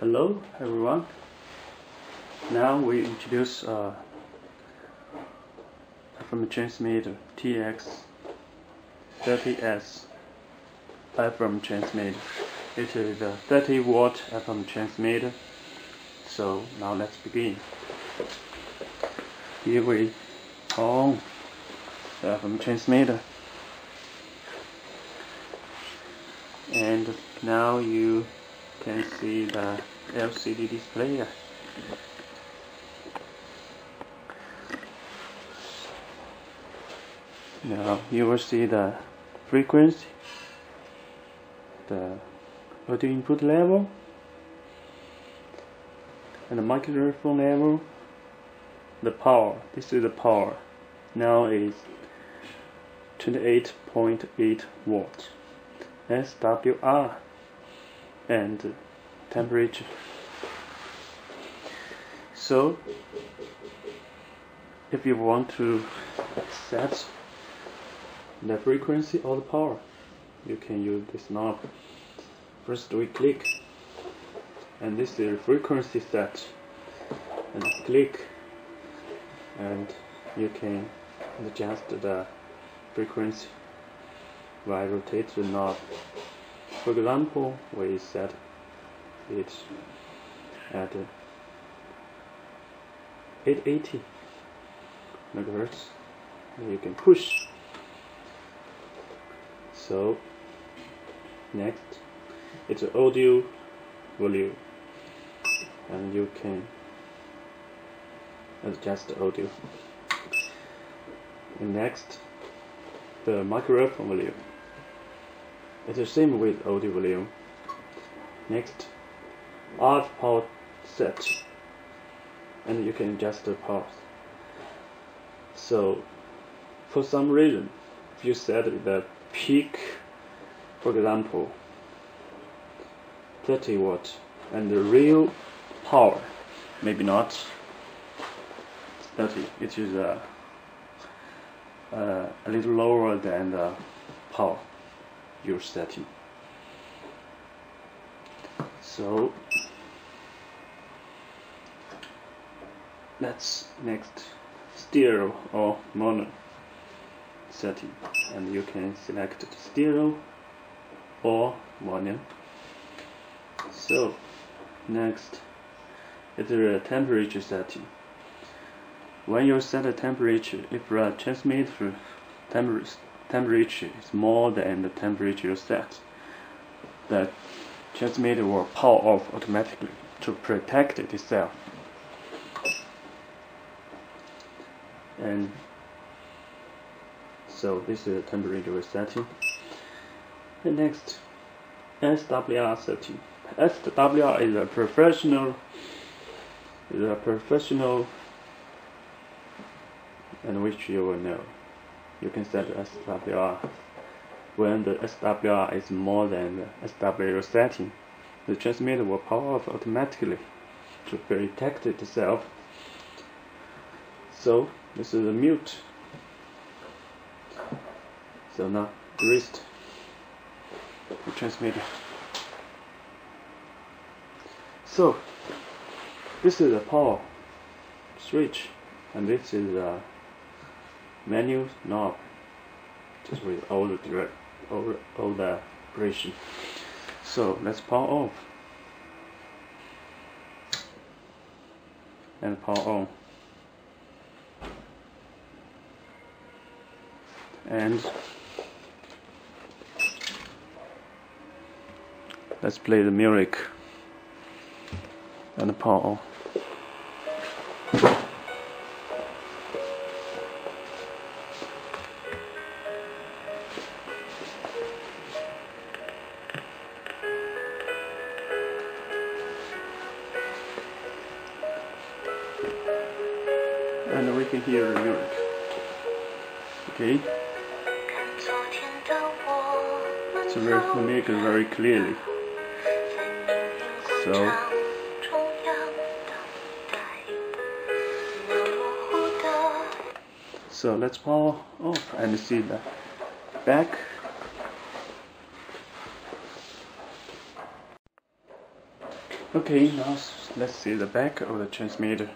Hello everyone. Now we introduce uh, FM transmitter TX30S FM transmitter. It is a 30 watt FM transmitter. So now let's begin. Here we on the FM transmitter. And now you can see the LCD display. Now you will see the frequency, the audio input level, and the microphone level, the power. This is the power. Now is 28.8 watts. SWR and temperature. So, if you want to set the frequency or the power, you can use this knob. First we click, and this is frequency set, and click, and you can adjust the frequency by rotate the knob. For example, we set it at uh, 880 megahertz. You can push. So next, it's audio volume, and you can adjust the audio. And next, the microphone volume. It's the same with audio volume. Next, power set, and you can adjust the power. So, for some reason, if you set the peak, for example, 30 watt, and the real power, maybe not 30, it is uh, uh, a little lower than the power you're setting. So let's next stereo or mono setting and you can select stereo or mono. So next is the temperature setting. When you set a temperature, if the transmitter temperature temperature is more than the temperature set, the transmitter will power off automatically to protect itself. And so this is the temperature setting. And next, SWR setting. SWR is a professional is a professional and which you will know you can set SWR. When the SWR is more than the SWR setting, the transmitter will power off automatically to protect itself. So this is a mute. So now rest the transmitter. So this is the power switch and this is a menu No, just with all the direct all, all the operation. So let's power off. And power on. And let's play the music. And power on and we can hear the music. Okay, so we can make it very clearly. So, so let's power off and see the back. Okay, now let's see the back of the transmitter.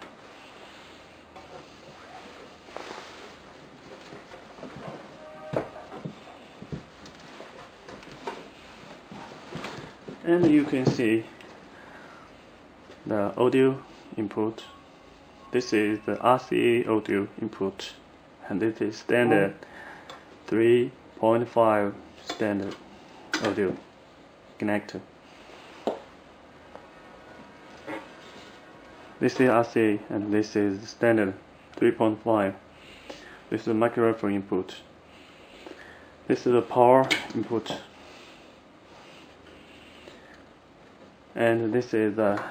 And you can see the audio input. This is the RCA audio input, and this is standard 3.5 standard audio connector. This is RCA and this is standard 3.5. This is the microphone input. This is the power input. And this is the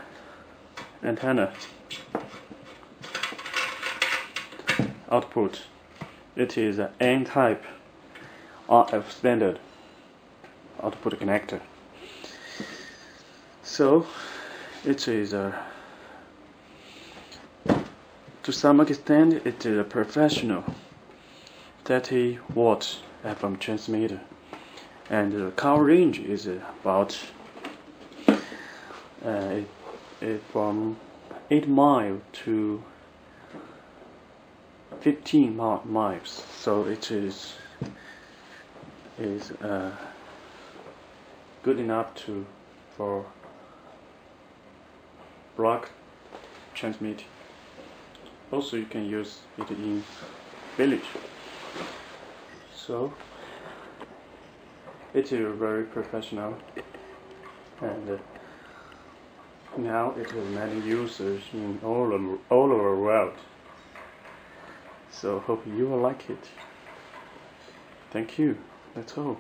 antenna output. It is an N-type RF standard output connector. So it is a to some extent it is a professional 30 watt FM transmitter and the cover range is about uh, it, it from 8 mile to 15 miles. So it is is uh, good enough to for block transmit. Also you can use it in village. So it is very professional and uh, now it has many users in all all over the world. So hope you will like it. Thank you. That's all